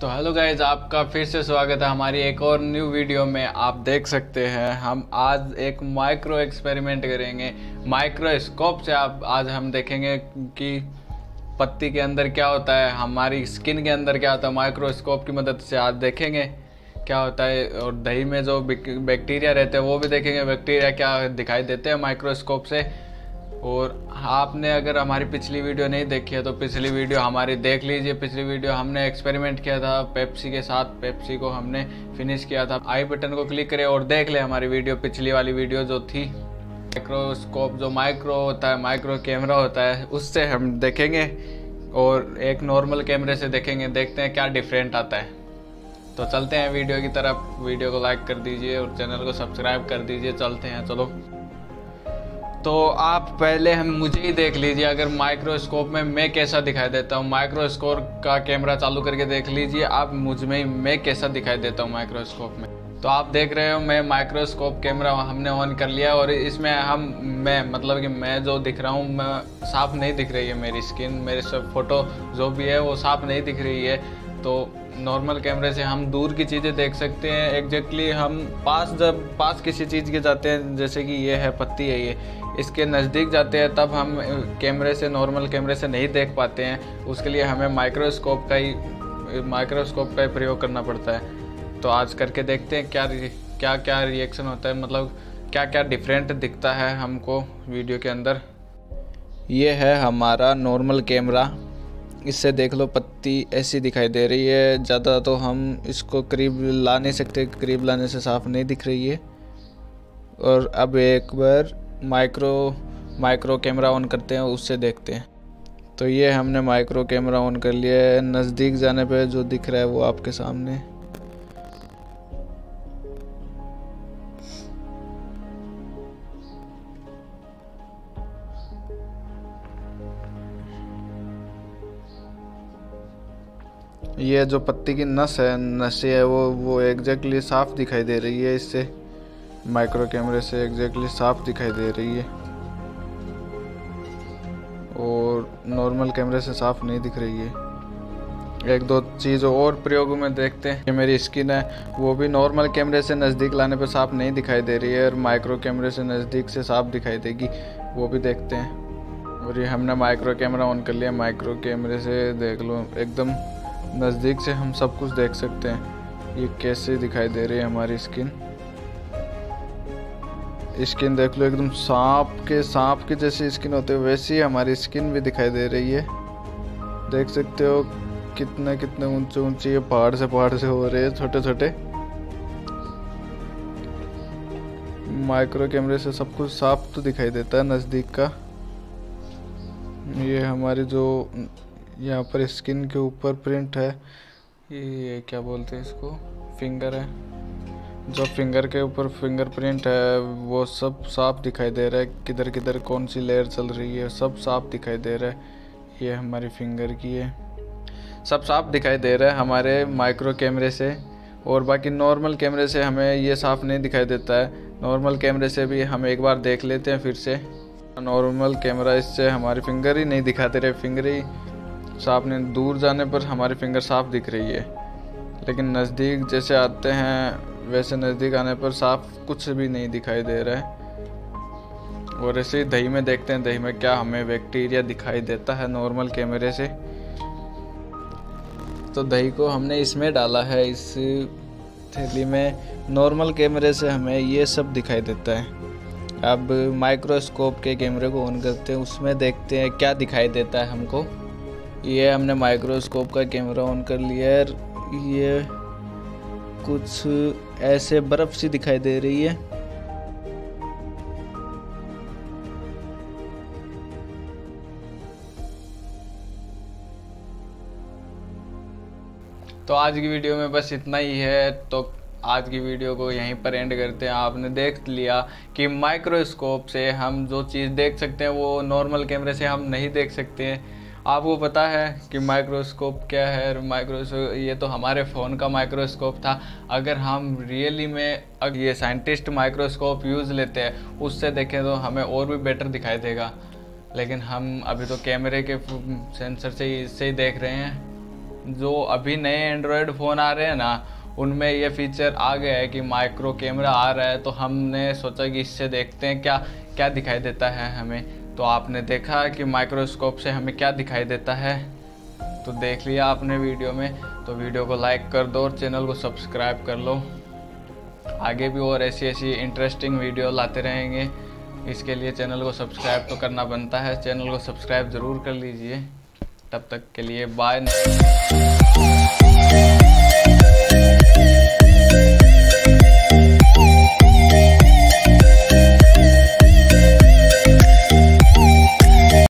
तो hello guys आपका फिर से स्वागत है हमारी एक और न्यू वीडियो में। आप देख सकते हैं, हम आज एक माइक्रो एक्सपेरिमेंट करेंगे। माइक्रोस्कोप से आप, आज हम देखेंगे कि पत्ती के अंदर क्या होता है, हमारी स्किन के अंदर क्या होता है माइक्रोस्कोप की मदद से आज देखेंगे क्या होता है, और दही में जो बैक्टीरिया रहते हैं, वो भी देखेंगे। बैक्टीरिया क्या दिखाई देते हैं माइक्रोस्कोप से। और आपने अगर हमारी पिछली वीडियो नहीं देखी है तो पिछली वीडियो हमारी देख लीजिए। पिछली वीडियो हमने एक्सपेरिमेंट किया था पेप्सी के साथ। पेप्सी को हमने फिनिश किया था। आई बटन को क्लिक करें और देख ले हमारी वीडियो, पिछली वाली वीडियो जो थी। माइक्रोस्कोप जो माइक्रो होता है माइक्रो कैमरा होता है, उससे हम देखेंगे और एक नॉर्मल कैमरे से देखेंगे। देखते हैं क्या डिफरेंट आता है। तो चलते हैं वीडियो की तरफ़। वीडियो को लाइक कर दीजिए और चैनल को सब्सक्राइब कर दीजिए। चलते हैं, चलो। तो आप पहले हम, मुझे ही देख लीजिए अगर माइक्रोस्कोप में मैं कैसा दिखाई देता हूँ। माइक्रोस्कोप का कैमरा चालू करके देख लीजिए, आप मुझमें मैं कैसा दिखाई देता हूँ माइक्रोस्कोप में। तो आप देख रहे हो, मैं माइक्रोस्कोप कैमरा हमने ऑन कर लिया और इसमें हम, मैं मतलब कि मैं जो दिख रहा हूँ, मैं साफ़ नहीं दिख रही है मेरी स्किन मेरे सब फ़ोटो जो भी है वो साफ़ नहीं दिख रही है। तो नॉर्मल कैमरे से हम दूर की चीज़ें देख सकते हैं। एग्जैक्टली हम पास जब, पास किसी चीज़ के जाते हैं, जैसे कि ये है, पत्ती है ये, इसके नज़दीक जाते हैं, तब हम कैमरे से नॉर्मल कैमरे से नहीं देख पाते हैं। उसके लिए हमें माइक्रोस्कोप का ही माइक्रोस्कोप का ही प्रयोग करना पड़ता है। तो आज करके देखते हैं क्या क्या क्या रिएक्शन होता है। मतलब क्या क्या डिफरेंट दिखता है हमको वीडियो के अंदर। ये है हमारा नॉर्मल कैमरा इससे देख लो, पत्ती ऐसी दिखाई दे रही है। ज़्यादा तो हम इसको करीब ला नहीं सकते करीब लाने से साफ़ नहीं दिख रही है। और अब एक बार माइक्रो माइक्रो कैमरा ऑन करते हैं, उससे देखते हैं। तो ये हमने माइक्रो कैमरा ऑन कर लिया है। नज़दीक जाने पे जो दिख रहा है वो आपके सामने। ये जो पत्ती की नस है नशे है, वो वो एग्जैक्टली साफ़ दिखाई दे रही है इससे। माइक्रो कैमरे से एग्जैक्टली साफ़ दिखाई दे रही है। और नॉर्मल कैमरे से साफ़ नहीं दिख रही है। एक दो चीज़ और प्रयोग में देखते हैं। कि मेरी स्किन है, वो भी नॉर्मल कैमरे से नज़दीक लाने पर साफ़ नहीं दिखाई दे रही है और माइक्रो कैमरे से नज़दीक से साफ़ दिखाई देगी, वो भी देखते हैं। और ये हमने माइक्रो कैमरा ऑन कर लिया माइक्रो कैमरे से देख लो, एकदम नज़दीक से हम सब कुछ देख सकते हैं। ये कैसे दिखाई दे रही है हमारी स्किन? स्किन देख लो, एकदम सांप के, सांप की जैसी स्किन होती है, वैसी हमारी स्किन भी दिखाई दे रही है। देख सकते हो कितने कितने ऊँचे ऊँचे ये पहाड़ से पहाड़ से हो रहे हैं छोटे छोटे माइक्रो कैमरे से सब कुछ साफ़ तो दिखाई देता है नज़दीक का। ये हमारी जो यहाँ पर स्किन के ऊपर प्रिंट है। ये क्या बोलते हैं इसको? फिंगर है। जो फिंगर के ऊपर फिंगर प्रिंट है, वो सब साफ़ दिखाई दे रहा है। किधर किधर कौन सी लेयर चल रही है, सब साफ़ दिखाई दे रहा है। ये हमारी फिंगर की है। सब साफ़ दिखाई दे रहा है हमारे माइक्रो कैमरे से। और बाकी नॉर्मल कैमरे से हमें ये साफ़ नहीं दिखाई देता है। नॉर्मल कैमरे से भी हम एक बार देख लेते हैं फिर से। नॉर्मल कैमरा इससे हमारी फिंगर ही नहीं दिखाते रहे, फिंगर ही साफ़ नहीं दूर जाने पर हमारी फिंगर साफ़ दिख रही है। लेकिन नज़दीक जैसे आते हैं, वैसे नज़दीक आने पर साफ़ कुछ भी नहीं दिखाई दे रहा है। और ऐसे ही दही में देखते हैं, दही में क्या हमें बैक्टीरिया दिखाई देता है नॉर्मल कैमरे से। तो दही को हमने इसमें डाला है, इस थैली में। नॉर्मल कैमरे से हमें ये सब दिखाई देता है। अब माइक्रोस्कोप के कैमरे को ऑन करते हैं, उसमें देखते हैं क्या दिखाई देता है हमको। ये हमने माइक्रोस्कोप का कैमरा ऑन कर लिया है ये कुछ ऐसे बर्फ़ सी दिखाई दे रही है। तो आज की वीडियो में बस इतना ही है। तो आज की वीडियो को यहीं पर एंड करते हैं। आपने देख लिया कि माइक्रोस्कोप से हम जो चीज़ देख सकते हैं, वो नॉर्मल कैमरे से हम नहीं देख सकते हैं। आपको पता है कि माइक्रोस्कोप क्या है? और माइक्रोस्कोप ये तो हमारे फ़ोन का माइक्रोस्कोप था। अगर हम रियली में अगर ये साइंटिस्ट माइक्रोस्कोप यूज़ लेते हैं, उससे देखें तो हमें और भी बेटर दिखाई देगा। लेकिन हम अभी तो कैमरे के सेंसर से ही इससे ही देख रहे हैं। जो अभी नए एंड्रॉयड फ़ोन आ रहे हैं ना, उनमें ये फीचर आ गया है कि माइक्रो कैमरा आ रहा है तो हमने सोचा कि इससे देखते हैं क्या क्या दिखाई देता है हमें। तो आपने देखा कि माइक्रोस्कोप से हमें क्या दिखाई देता है? तो देख लिया आपने वीडियो में तो वीडियो को लाइक कर दो और चैनल को सब्सक्राइब कर लो। आगे भी और ऐसी ऐसी इंटरेस्टिंग वीडियो लाते रहेंगे। इसके लिए चैनल को सब्सक्राइब तो करना बनता है। चैनल को सब्सक्राइब ज़रूर कर लीजिए। तब तक के लिए बाय